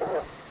Yeah.